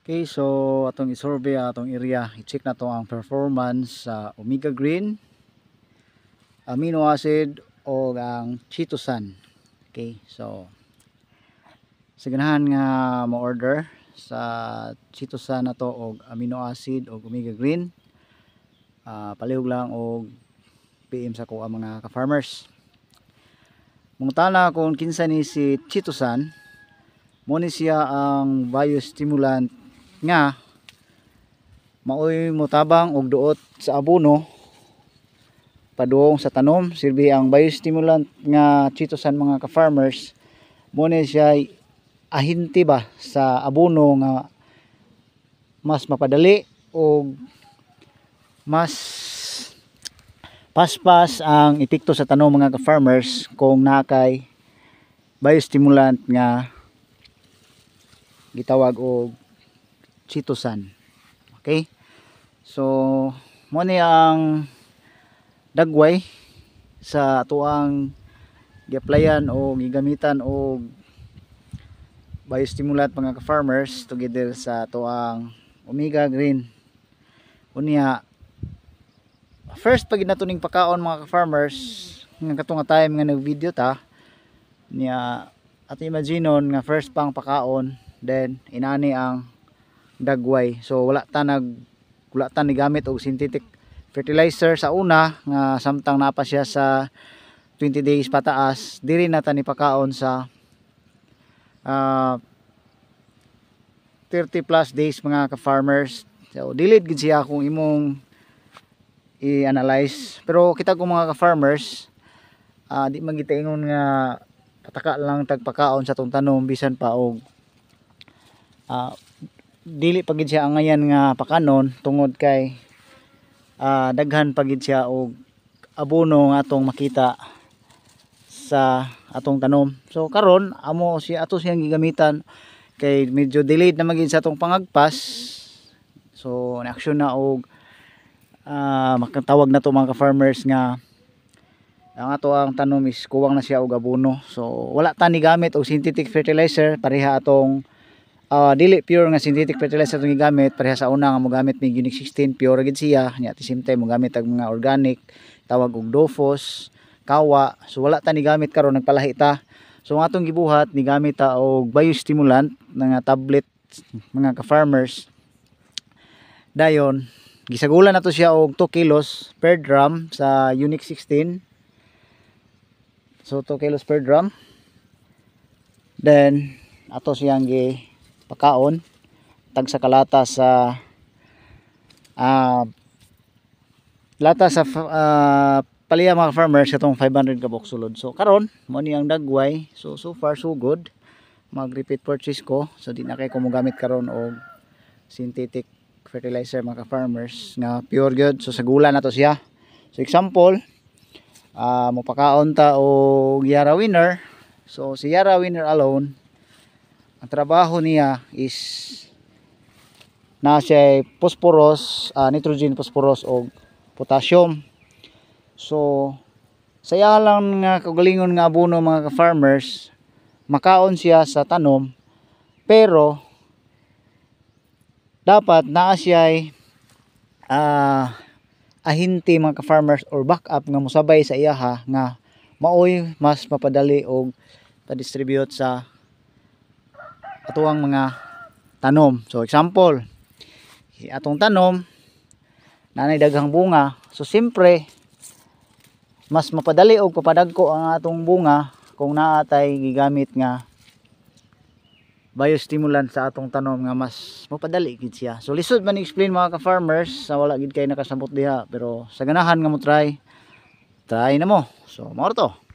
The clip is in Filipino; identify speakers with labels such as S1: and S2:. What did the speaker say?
S1: Okay, so atong isurvey atong area. I-check na to ang performance sa omega green, amino acid o ang chitosan. Okay, so sa ganahan nga mo-order sa chitosan na to o amino acid o omega green, ah palihog lang og PM sa ang mga ka-farmers. Mungtana kung kinsa ni si chitosan, mo siya ang biostimulant nga maoy motabang og duot sa abono padung sa tanom silbi ang biostimulant nga chitosan mga ka-farmers mo siya ahinti ba sa abono nga mas mapadali og mas paspas ang epekto sa tanom mga ka-farmers kung nakay biostimulant nga gitawag og chitosan. Okay? So, mo ni ang dagway sa tuang gi-applyan o gigamitan og biostimulant mga ka-farmers together sa tuang omega green. Unya first pag natuning pakaon mga ka-farmers nga katong time nga nag-video ta niya at imaginon nga first pang pakaon then inani ang dagway. So wala ta nag wala ta ni gamit og synthetic fertilizer. Sa una nga samtang napa siya sa 20 days pataas diri na ta ni pakaon sa ah 30 plus days mga ka-farmers. So dilid gid siya kung imong i-analyze. Pero kita kung mga ka-farmers ah, di man kita ingon nga pataka lang tagpakaon sa tong tanom bisan pa og ah, dili pagid siya ang ngayan nga pakanon tungod kay ah, daghan pagid siya og abono nga atong makita sa atong tanom. So karon amo si ato siyang gigamitan kay medyo delayed na magin sa atong pangagpas. So na-action na og ah makatawag na to mga ka-farmers nga ang ato ang tanom is kuwang na siya og abono. So wala ta ni gamit og synthetic fertilizer pareha atong ah, dili pure nga synthetic fertilizer itong gigamit. Pareha sa una nga mo gamit may Unique 16 pure gid siya. Nya at the same time mo gamit ang mga organic tawag og dofos kawa. So wala ta ni gamit karon nagpalahi ta. So ang atong gibuhat ni gamit ta og biostimulant nga tablet mga ka-farmers. Dayon gisagulan nato siya og 2 kilos per drum sa Unique 16 so 2 kilos per drum. Then ato siyang gi pakaon tag sa kalata sa ah lata sa ah, paliya mga farmers itong 500 kabok sulod. So karon mo ni ang dagway. So so far so good. Mag repeat purchase ko. So di na kay ko gamit karon og synthetic fertilizer mga farmers nga pure good. So sa gula na to siya. So example ah mo pakaon ta og Yara Winner. So si Yara Winner alone ang trabaho niya is na siya phosphorus, ah, nitrogen, phosphorus o potassium. So saya lang nga kagalingon nga abono mga ka-farmers makaon siya sa tanom pero dapat naa siya ah ahinti mga ka-farmers or backup nga musabay sa iyaha nga maoy mas mapadali og pa-distribute sa atuang mga tanom. So example, atong tanom nanay daghang bunga. So siyempre mas mapadali og papadagko ang atong bunga kung naatay gigamit nga biostimulant sa atong tanom nga mas mapadali gid siya. So lisod man explain mga ka-farmers sa wala gid kay nakasabot diha pero sa ganahan nga mo try try na mo. So mao to.